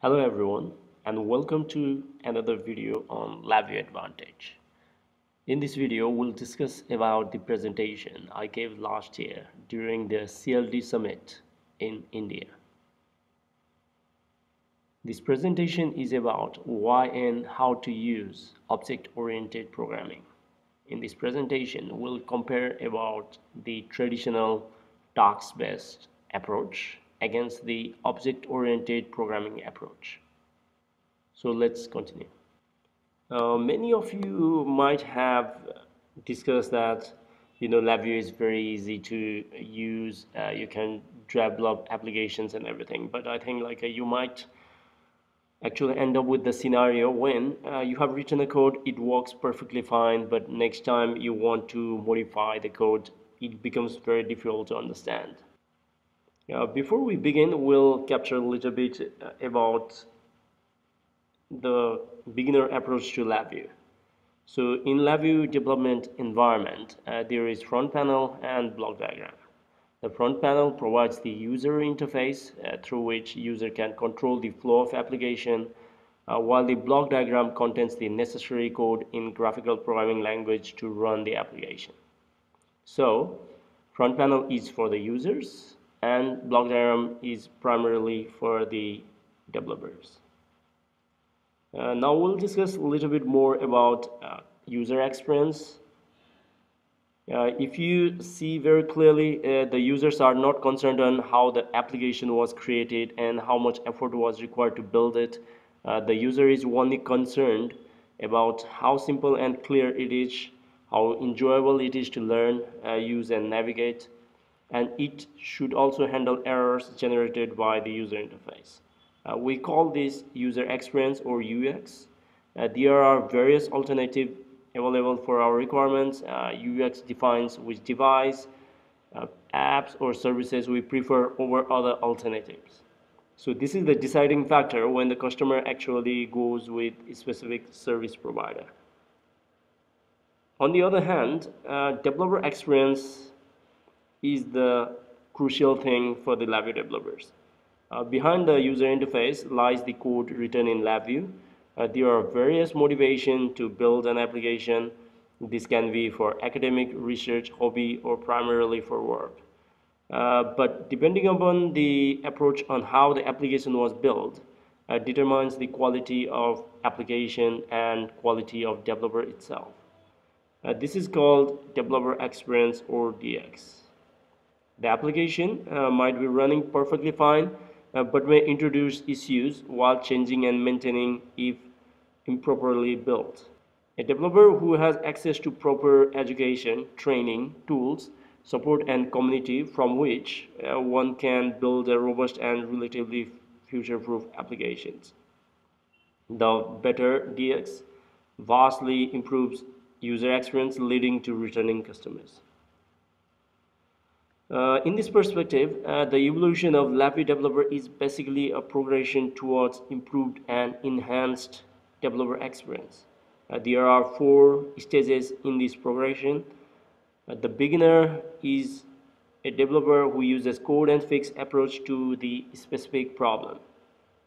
Hello everyone and welcome to another video on LabVIEW Advantage. In this video we'll discuss about the presentation I gave last year during the CLD summit in India. This presentation is about why and how to use object-oriented programming. In this presentation we'll compare about the traditional task-based approach against the object-oriented programming approach. So let's continue. Uh, many of you might have discussed that you know LabVIEW is very easy to use. Uh, you can develop applications and everything, but I think like uh, you might actually end up with the scenario when uh, you have written a code, it works perfectly fine, but next time you want to modify the code, it becomes very difficult to understand. Uh, before we begin, we'll capture a little bit uh, about the beginner approach to LabVIEW. So in LabVIEW development environment, uh, there is front panel and block diagram. The front panel provides the user interface uh, through which user can control the flow of application, uh, while the block diagram contains the necessary code in graphical programming language to run the application. So front panel is for the users and block diagram is primarily for the developers. Uh, now we'll discuss a little bit more about uh, user experience. Uh, if you see very clearly, uh, the users are not concerned on how the application was created and how much effort was required to build it. Uh, the user is only concerned about how simple and clear it is, how enjoyable it is to learn, uh, use and navigate and it should also handle errors generated by the user interface. Uh, we call this user experience or UX. Uh, there are various alternatives available for our requirements. Uh, UX defines which device, uh, apps or services we prefer over other alternatives. So this is the deciding factor when the customer actually goes with a specific service provider. On the other hand, uh, developer experience is the crucial thing for the LabVIEW developers. Uh, behind the user interface lies the code written in LabVIEW. Uh, there are various motivations to build an application. This can be for academic, research, hobby, or primarily for work. Uh, but depending upon the approach on how the application was built, uh, determines the quality of application and quality of developer itself. Uh, this is called developer experience or DX. The application uh, might be running perfectly fine, uh, but may introduce issues while changing and maintaining if improperly built. A developer who has access to proper education, training, tools, support and community from which uh, one can build a robust and relatively future-proof applications. The better DX vastly improves user experience leading to returning customers. Uh, in this perspective, uh, the evolution of LabVIEW Developer is basically a progression towards improved and enhanced developer experience. Uh, there are four stages in this progression. Uh, the beginner is a developer who uses code and fix approach to the specific problem.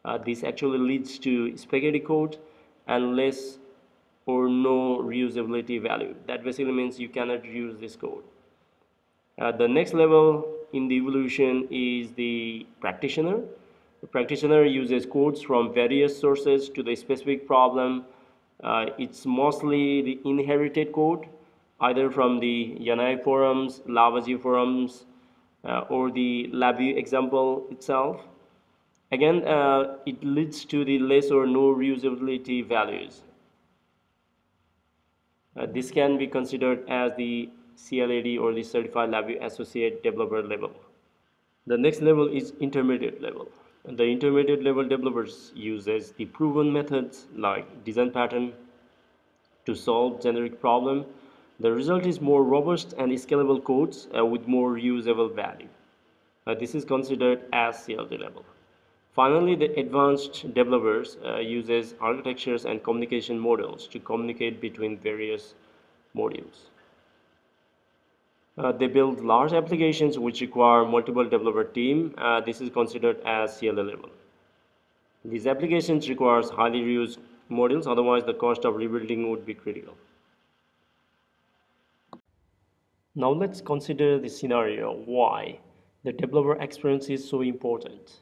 Uh, this actually leads to spaghetti code and less or no reusability value. That basically means you cannot reuse this code. Uh, the next level in the evolution is the practitioner. The practitioner uses codes from various sources to the specific problem. Uh, it's mostly the inherited code, either from the NI forums, Lavaji forums, uh, or the LabVIEW example itself. Again, uh, it leads to the less or no reusability values. Uh, this can be considered as the CLAD or the Certified LabVIEW Associate Developer level. The next level is intermediate level. The intermediate level developers uses the proven methods like design pattern to solve generic problem. The result is more robust and scalable codes uh, with more reusable value. Uh, this is considered as CLD level. Finally, the advanced developers uh, uses architectures and communication models to communicate between various modules. Uh, they build large applications which require multiple developer team. Uh, this is considered as CLA level. These applications requires highly reused modules, otherwise the cost of rebuilding would be critical. Now let's consider the scenario why the developer experience is so important.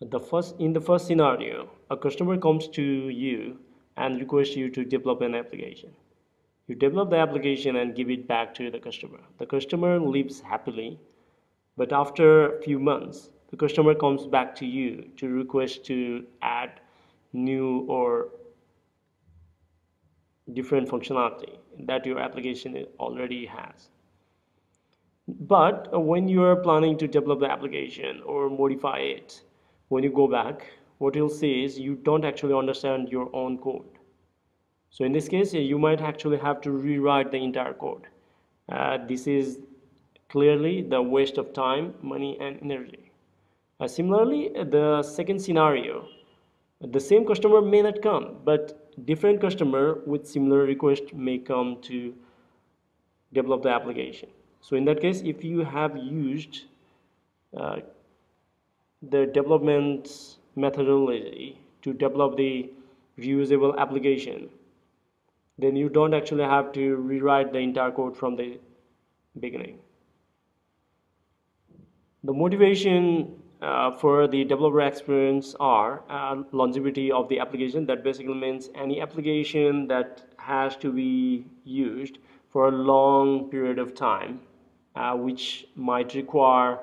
The first, in the first scenario, a customer comes to you and requests you to develop an application. You develop the application and give it back to the customer. The customer lives happily, but after a few months, the customer comes back to you to request to add new or different functionality that your application already has. But when you are planning to develop the application or modify it, when you go back, what you'll see is you don't actually understand your own code. So in this case, you might actually have to rewrite the entire code. Uh, this is clearly the waste of time, money, and energy. Uh, similarly, the second scenario, the same customer may not come, but different customer with similar request may come to develop the application. So in that case, if you have used uh, the development methodology to develop the reusable application, then you don't actually have to rewrite the entire code from the beginning. The motivation uh, for the developer experience are uh, longevity of the application. That basically means any application that has to be used for a long period of time uh, which might require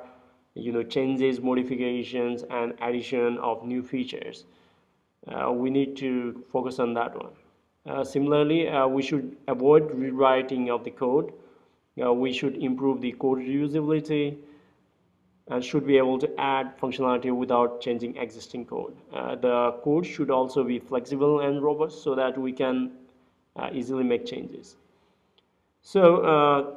you know changes modifications and addition of new features. Uh, we need to focus on that one similarly uh, we should avoid rewriting of the code we should improve the code reusability and should be able to add functionality without changing existing code. Uh, the code should also be flexible and robust so that we can uh, easily make changes. So uh,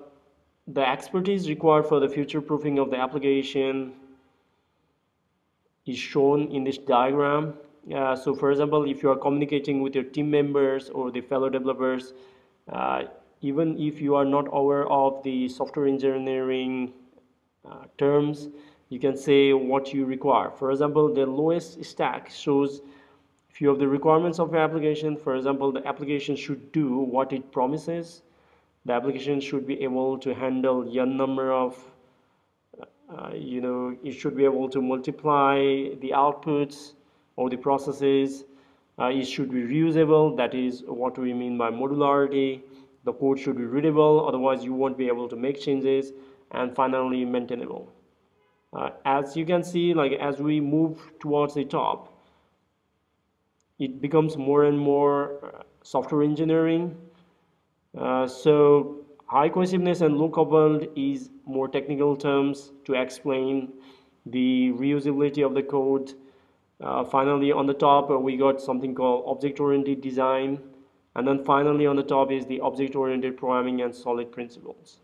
the expertise required for the future proofing of the application is shown in this diagram. So for example, if you are communicating with your team members or the fellow developers, uh, even if you are not aware of the software engineering uh, terms you can say what you require. For example the lowest stack shows few of the requirements of your application. For example the application should do what it promises. The application should be able to handle n number of uh, you know it should be able to multiply the outputs or the processes uh, it should be reusable that is what we mean by modularity? The code should be readable otherwise you won't be able to make changes and finally maintainable. Uh, as you can see like as we move towards the top it becomes more and more uh, software engineering. Uh, so high cohesiveness and low coupled is more technical terms to explain the reusability of the code uh, finally on the top uh, we got something called object-oriented design. And then finally on the top is the object-oriented programming and solid principles.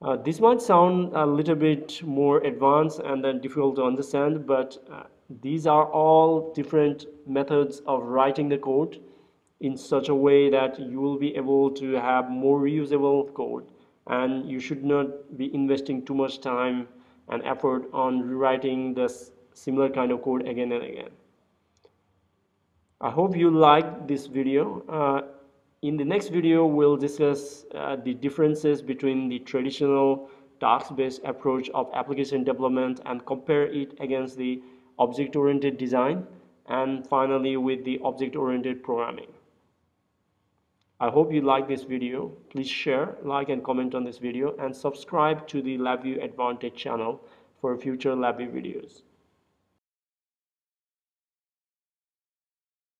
Uh, this might sound a little bit more advanced and then difficult to understand, but uh, these are all different methods of writing the code in such a way that you will be able to have more reusable code. And you should not be investing too much time and effort on rewriting this similar kind of code again and again. I hope you liked this video. Uh, in the next video, we'll discuss uh, the differences between the traditional task-based approach of application development and compare it against the object-oriented design and finally with the object-oriented programming. I hope you like this video. Please share, like and comment on this video and subscribe to the LabVIEW Advantage channel for future LabVIEW videos.